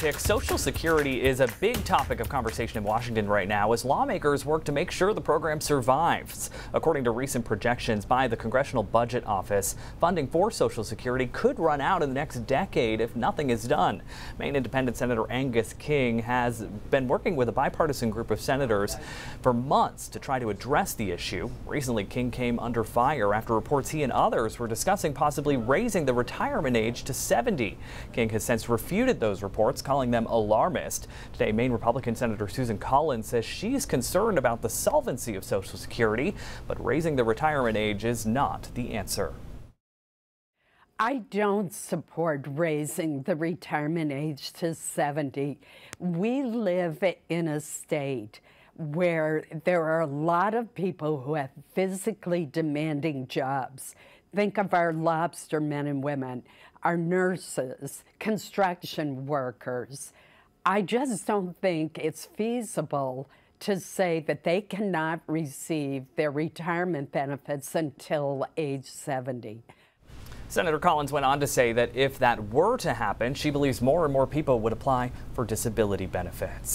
politics, Social Security is a big topic of conversation in Washington right now as lawmakers work to make sure the program survives. According to recent projections by the Congressional Budget Office, funding for Social Security could run out in the next decade if nothing is done. Maine Independent Senator Angus King has been working with a bipartisan group of senators for months to try to address the issue. Recently, King came under fire after reports he and others were discussing possibly raising the retirement age to 70. King has since refuted those reports, calling them alarmist. Today, Maine Republican Senator Susan Collins says she's concerned about the solvency of Social Security, but raising the retirement age is not the answer. I don't support raising the retirement age to 70. We live in a state where there are a lot of people who have physically demanding jobs. Think of our lobster men and women, our nurses, construction workers. I just don't think it's feasible to say that they cannot receive their retirement benefits until age 70. Senator Collins went on to say that if that were to happen, she believes more and more people would apply for disability benefits.